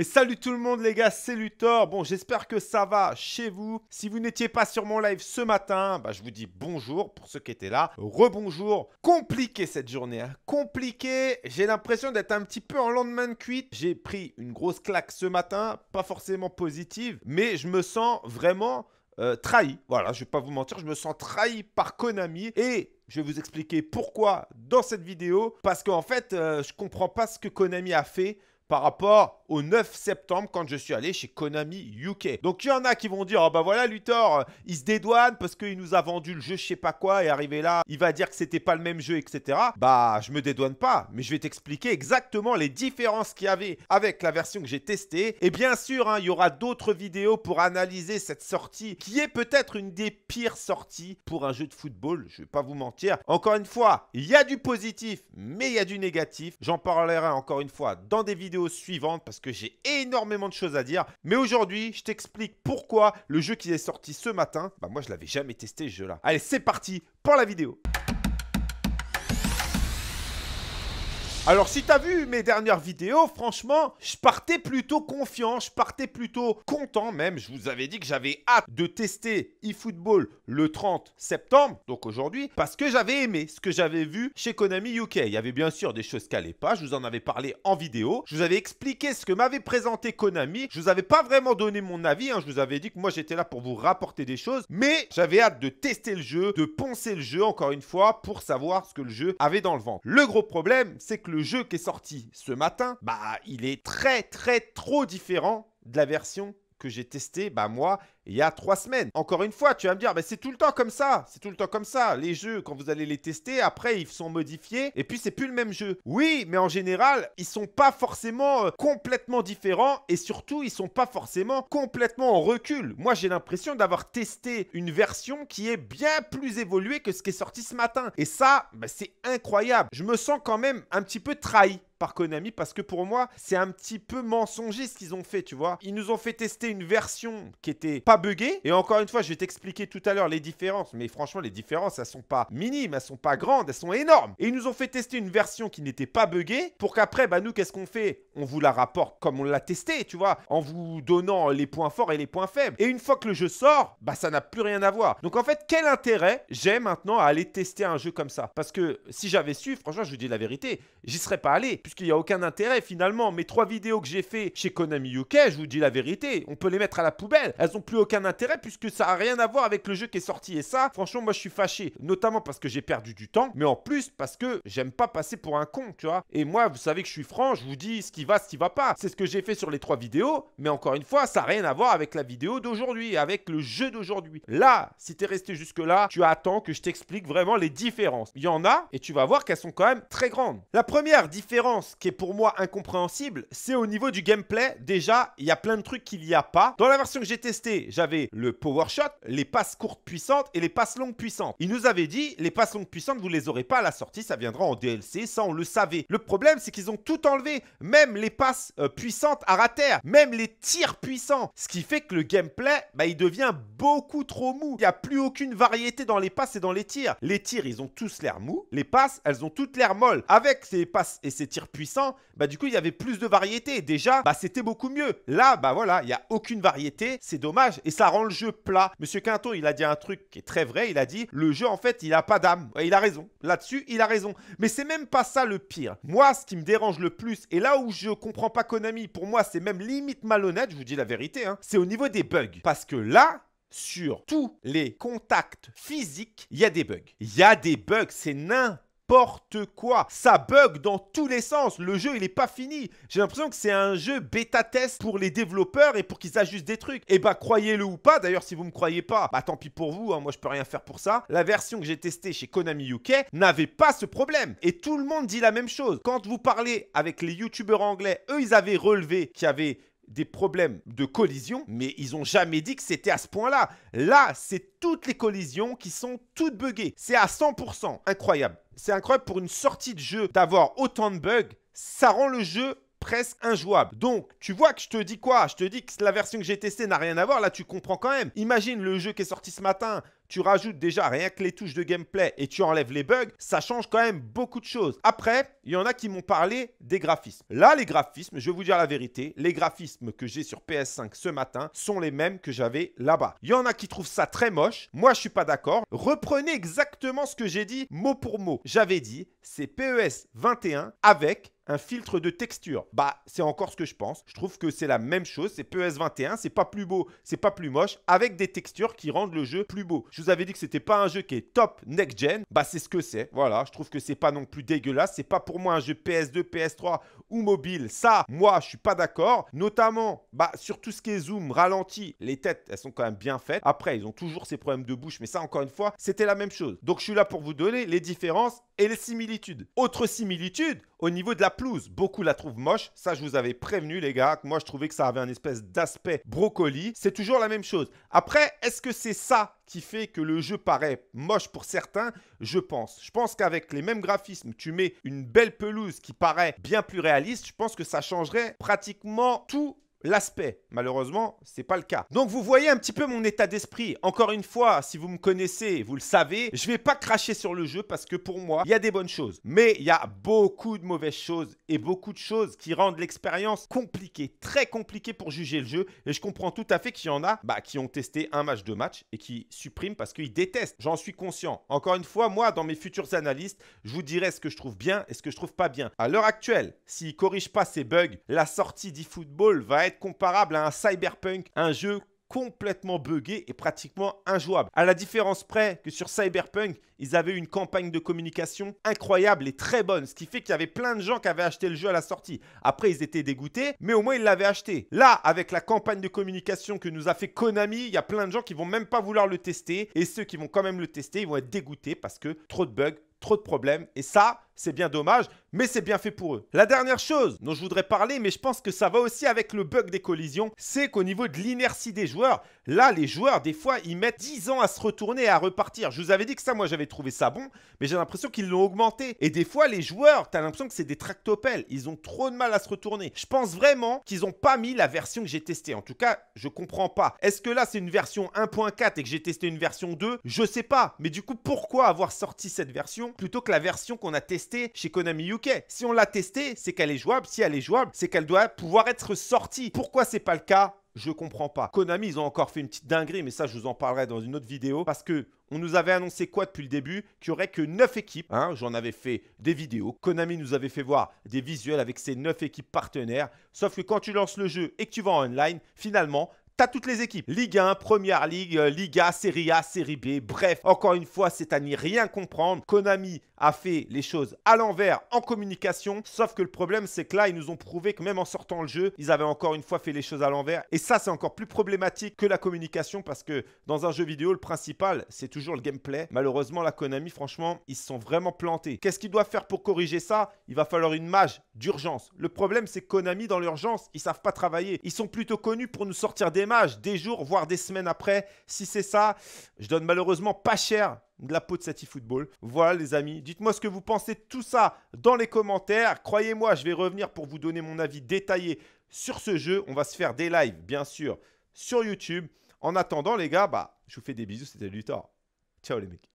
Et salut tout le monde les gars, c'est Luthor. Bon, j'espère que ça va chez vous. Si vous n'étiez pas sur mon live ce matin, bah, je vous dis bonjour pour ceux qui étaient là. Rebonjour. Compliqué cette journée, hein. compliqué. J'ai l'impression d'être un petit peu en lendemain de cuite. J'ai pris une grosse claque ce matin, pas forcément positive, mais je me sens vraiment euh, trahi. Voilà, je vais pas vous mentir, je me sens trahi par Konami et je vais vous expliquer pourquoi dans cette vidéo. Parce qu'en fait, euh, je comprends pas ce que Konami a fait par rapport au 9 septembre quand je suis allé chez Konami UK. Donc il y en a qui vont dire, oh bah voilà Luthor, il se dédouane parce qu'il nous a vendu le jeu je sais pas quoi et arrivé là, il va dire que c'était pas le même jeu, etc. Bah je me dédouane pas, mais je vais t'expliquer exactement les différences qu'il y avait avec la version que j'ai testée. Et bien sûr, hein, il y aura d'autres vidéos pour analyser cette sortie qui est peut-être une des pires sorties pour un jeu de football, je vais pas vous mentir. Encore une fois, il y a du positif, mais il y a du négatif. J'en parlerai encore une fois dans des vidéos suivantes parce que j'ai énormément de choses à dire. Mais aujourd'hui, je t'explique pourquoi le jeu qui est sorti ce matin, bah moi je l'avais jamais testé ce jeu-là. Allez, c'est parti pour la vidéo. Alors, si t'as vu mes dernières vidéos, franchement, je partais plutôt confiant, je partais plutôt content même. Je vous avais dit que j'avais hâte de tester eFootball le 30 septembre, donc aujourd'hui, parce que j'avais aimé ce que j'avais vu chez Konami UK. Il y avait bien sûr des choses qui n'allaient pas, je vous en avais parlé en vidéo. Je vous avais expliqué ce que m'avait présenté Konami. Je vous avais pas vraiment donné mon avis, hein. je vous avais dit que moi j'étais là pour vous rapporter des choses, mais j'avais hâte de tester le jeu, de poncer le jeu encore une fois pour savoir ce que le jeu avait dans le vent. Le gros problème, c'est que le le jeu qui est sorti ce matin, bah, il est très, très, trop différent de la version que j'ai testé, bah moi, il y a trois semaines. Encore une fois, tu vas me dire, bah, c'est tout le temps comme ça. C'est tout le temps comme ça. Les jeux, quand vous allez les tester, après, ils sont modifiés. Et puis, c'est plus le même jeu. Oui, mais en général, ils sont pas forcément euh, complètement différents. Et surtout, ils sont pas forcément complètement en recul. Moi, j'ai l'impression d'avoir testé une version qui est bien plus évoluée que ce qui est sorti ce matin. Et ça, bah, c'est incroyable. Je me sens quand même un petit peu trahi par Konami parce que pour moi, c'est un petit peu mensonger ce qu'ils ont fait, tu vois. Ils nous ont fait tester une version qui était pas buggée. Et encore une fois, je vais t'expliquer tout à l'heure les différences. Mais franchement, les différences, elles sont pas minimes, elles sont pas grandes, elles sont énormes. Et ils nous ont fait tester une version qui n'était pas buggée pour qu'après, bah nous, qu'est-ce qu'on fait? On vous la rapporte comme on l'a testé, tu vois, en vous donnant les points forts et les points faibles. Et une fois que le jeu sort, bah ça n'a plus rien à voir. Donc en fait, quel intérêt j'ai maintenant à aller tester un jeu comme ça? Parce que si j'avais su, franchement, je vous dis la vérité, j'y serais pas allé puisqu'il n'y a aucun intérêt finalement. Mes trois vidéos que j'ai fait chez Konami UK, je vous dis la vérité, on peut les mettre à la poubelle. Elles ont plus aucun intérêt puisque ça a rien à voir avec le jeu qui est sorti. Et ça, franchement, moi je suis fâché. Notamment parce que j'ai perdu du temps, mais en plus parce que j'aime pas passer pour un con, tu vois. Et moi, vous savez que je suis franc, je vous dis ce qui va, ce qui va pas. C'est ce que j'ai fait sur les trois vidéos, mais encore une fois, ça n'a rien à voir avec la vidéo d'aujourd'hui, avec le jeu d'aujourd'hui. Là, si tu es resté jusque-là, tu attends que je t'explique vraiment les différences. Il y en a, et tu vas voir qu'elles sont quand même très grandes. La première différence qui est pour moi incompréhensible, c'est au niveau du gameplay. Déjà, il y a plein de trucs qu'il n'y a pas. Dans la version que j'ai testée, j'avais le power shot, les passes courtes puissantes et les passes longues puissantes. Il nous avait dit, les passes longues puissantes, vous les aurez pas à la sortie, ça viendra en DLC, ça on le savait. Le problème, c'est qu'ils ont tout enlevé, même les passes euh, puissantes à terre, même les tirs puissants. Ce qui fait que le gameplay, bah, il devient beaucoup trop mou. Il n'y a plus aucune variété dans les passes et dans les tirs. Les tirs, ils ont tous l'air mous. Les passes, elles ont toutes l'air molles. Avec ces passes et ces tirs puissants, bah du coup, il y avait plus de variété. Déjà, bah c'était beaucoup mieux. Là, bah voilà, il n'y a aucune variété. C'est dommage. Et ça rend le jeu plat. Monsieur Quinton, il a dit un truc qui est très vrai. Il a dit, le jeu, en fait, il n'a pas d'âme. il a raison. Là-dessus, il a raison. Mais c'est même pas ça le pire. Moi, ce qui me dérange le plus, et là où je comprends pas Konami, pour moi, c'est même limite malhonnête, je vous dis la vérité, hein, c'est au niveau des bugs. Parce que là, sur tous les contacts physiques, il y a des bugs. Il y a des bugs, c'est n'importe n'importe quoi. Ça bug dans tous les sens. Le jeu, il est pas fini. J'ai l'impression que c'est un jeu bêta test pour les développeurs et pour qu'ils ajustent des trucs. Et bah, croyez-le ou pas. D'ailleurs, si vous me croyez pas, bah tant pis pour vous. Hein. moi, je peux rien faire pour ça. La version que j'ai testée chez Konami UK n'avait pas ce problème. Et tout le monde dit la même chose. Quand vous parlez avec les youtubeurs anglais, eux, ils avaient relevé qu'il y avait des problèmes de collision, mais ils ont jamais dit que c'était à ce point-là. Là, c'est toutes les collisions qui sont toutes buggées. C'est à 100%. Incroyable. C'est incroyable pour une sortie de jeu d'avoir autant de bugs. Ça rend le jeu presque injouable. Donc, tu vois que je te dis quoi? Je te dis que la version que j'ai testée n'a rien à voir. Là, tu comprends quand même. Imagine le jeu qui est sorti ce matin tu rajoutes déjà rien que les touches de gameplay et tu enlèves les bugs, ça change quand même beaucoup de choses. Après, il y en a qui m'ont parlé des graphismes. Là, les graphismes, je vais vous dire la vérité, les graphismes que j'ai sur PS5 ce matin sont les mêmes que j'avais là-bas. Il y en a qui trouvent ça très moche. Moi, je suis pas d'accord. Reprenez exactement ce que j'ai dit mot pour mot. J'avais dit, c'est PES 21 avec un filtre de texture. Bah, c'est encore ce que je pense. Je trouve que c'est la même chose. C'est PS21, c'est pas plus beau, c'est pas plus moche, avec des textures qui rendent le jeu plus beau. Vous avais dit que c'était pas un jeu qui est top next gen. Bah, c'est ce que c'est. Voilà, je trouve que c'est pas non plus dégueulasse. C'est pas pour moi un jeu PS2, PS3 mobile. Ça, moi, je suis pas d'accord. Notamment, bah, sur tout ce qui est zoom, ralenti, les têtes, elles sont quand même bien faites. Après, ils ont toujours ces problèmes de bouche, mais ça, encore une fois, c'était la même chose. Donc, je suis là pour vous donner les différences et les similitudes. Autre similitude, au niveau de la pelouse, beaucoup la trouvent moche. Ça, je vous avais prévenu, les gars. Moi, je trouvais que ça avait un espèce d'aspect brocoli. C'est toujours la même chose. Après, est-ce que c'est ça qui fait que le jeu paraît moche pour certains? Je pense. Je pense qu'avec les mêmes graphismes, tu mets une belle pelouse qui paraît bien plus réaliste. Je pense que ça changerait pratiquement tout l'aspect. Malheureusement, c'est pas le cas. Donc vous voyez un petit peu mon état d'esprit. Encore une fois, si vous me connaissez, vous le savez, je vais pas cracher sur le jeu parce que pour moi, il y a des bonnes choses, mais il y a beaucoup de mauvaises choses et beaucoup de choses qui rendent l'expérience compliquée, très compliquée pour juger le jeu et je comprends tout à fait qu'il y en a bah, qui ont testé un match, deux matchs et qui suppriment parce qu'ils détestent. J'en suis conscient. Encore une fois, moi, dans mes futurs analystes, je vous dirai ce que je trouve bien et ce que je trouve pas bien. À l'heure actuelle, s'ils corrigent pas ces bugs, la sortie d'eFootball va être comparable à un Cyberpunk, un jeu complètement buggé et pratiquement injouable. À la différence près que sur Cyberpunk, ils avaient une campagne de communication incroyable et très bonne, ce qui fait qu'il y avait plein de gens qui avaient acheté le jeu à la sortie. Après, ils étaient dégoûtés, mais au moins ils l'avaient acheté. Là, avec la campagne de communication que nous a fait Konami, il y a plein de gens qui vont même pas vouloir le tester et ceux qui vont quand même le tester, ils vont être dégoûtés parce que trop de bugs, trop de problèmes et ça, c'est bien dommage, mais c'est bien fait pour eux. La dernière chose dont je voudrais parler, mais je pense que ça va aussi avec le bug des collisions, c'est qu'au niveau de l'inertie des joueurs, là, les joueurs, des fois, ils mettent 10 ans à se retourner et à repartir. Je vous avais dit que ça, moi, j'avais trouvé ça bon, mais j'ai l'impression qu'ils l'ont augmenté. Et des fois, les joueurs, t'as l'impression que c'est des tractopelles. Ils ont trop de mal à se retourner. Je pense vraiment qu'ils n'ont pas mis la version que j'ai testée. En tout cas, je comprends pas. Est-ce que là, c'est une version 1.4 et que j'ai testé une version 2 Je sais pas. Mais du coup, pourquoi avoir sorti cette version plutôt que la version qu'on a testée chez Konami UK. Si on l'a testé, c'est qu'elle est jouable. Si elle est jouable, c'est qu'elle doit pouvoir être sortie. Pourquoi c'est pas le cas? Je comprends pas. Konami, ils ont encore fait une petite dinguerie, mais ça, je vous en parlerai dans une autre vidéo. Parce que on nous avait annoncé quoi depuis le début? Qu'il n'y aurait que 9 équipes. Hein J'en avais fait des vidéos. Konami nous avait fait voir des visuels avec ces 9 équipes partenaires. Sauf que quand tu lances le jeu et que tu vas en online, finalement, T'as toutes les équipes. Ligue 1, Première Ligue, euh, Liga, Serie A, Série B. Bref, encore une fois, c'est à n'y rien comprendre. Konami a fait les choses à l'envers en communication. Sauf que le problème, c'est que là, ils nous ont prouvé que même en sortant le jeu, ils avaient encore une fois fait les choses à l'envers. Et ça, c'est encore plus problématique que la communication parce que dans un jeu vidéo, le principal, c'est toujours le gameplay. Malheureusement, la Konami, franchement, ils se sont vraiment plantés. Qu'est-ce qu'ils doivent faire pour corriger ça? Il va falloir une mage d'urgence. Le problème, c'est que Konami, dans l'urgence, ils savent pas travailler. Ils sont plutôt connus pour nous sortir des des jours, voire des semaines après. Si c'est ça, je donne malheureusement pas cher de la peau de cet eFootball. Voilà les amis, dites-moi ce que vous pensez de tout ça dans les commentaires. Croyez-moi, je vais revenir pour vous donner mon avis détaillé sur ce jeu. On va se faire des lives, bien sûr, sur YouTube. En attendant, les gars, bah, je vous fais des bisous, c'était Luthor. Ciao les mecs.